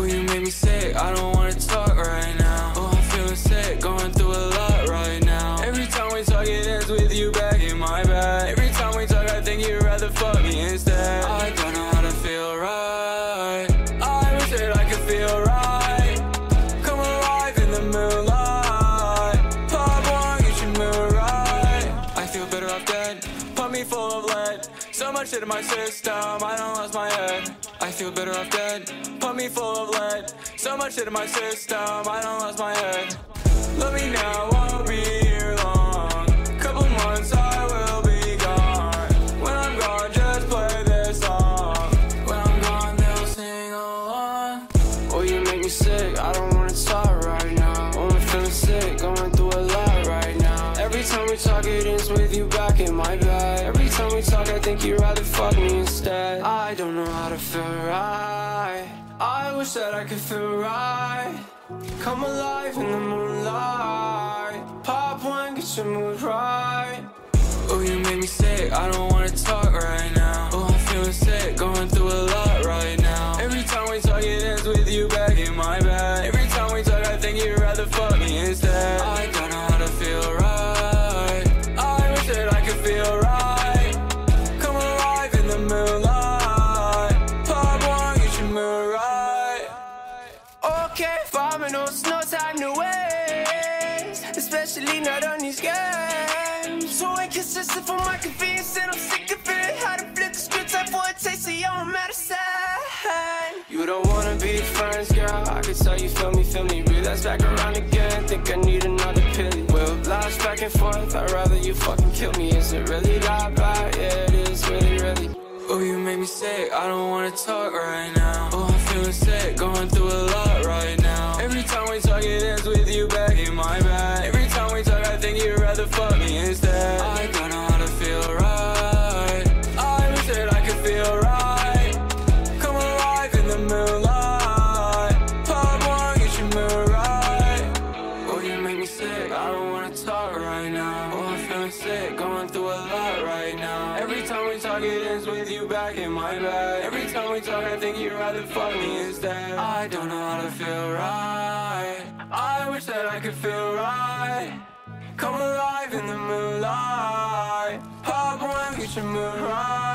Oh, make me sick, I don't wanna talk right now. Oh, I'm feeling sick, going through a lot right now. Every time we talk, it ends with you back in my bed. Every time we talk, I think you'd rather fuck me instead. Shit in my system, I don't lost my head. I feel better off dead. Pump me full of lead. So much shit in my system, I don't lost my head. Let me now, think you'd rather fuck me instead. I don't know how to feel right. I wish that I could feel right. Come alive in the moonlight. Pop one, get your mood right. Oh, you make me sick, I don't wanna talk right Especially not on these games. So inconsistent for my convenience, and I'm sick of it. How to flip the script, time for a taste of your medicine. You don't wanna be friends, girl. I can tell you feel me, feel me. Relapse back around again. Think I need another pill. We'll blast back and forth. I'd rather you fucking kill me. Is it really that bad? Yeah, it is really, really. Oh, you make me sick. I don't wanna talk right now. Oh, I'm feeling sick, going through a sick, going through a lot right now. Every time we talk, it ends with you back in my bed. Every time we talk, I think you'd rather fuck me instead. I don't know how to feel right. I wish that I could feel right. Come alive in the moonlight. Pop one, get your mood right.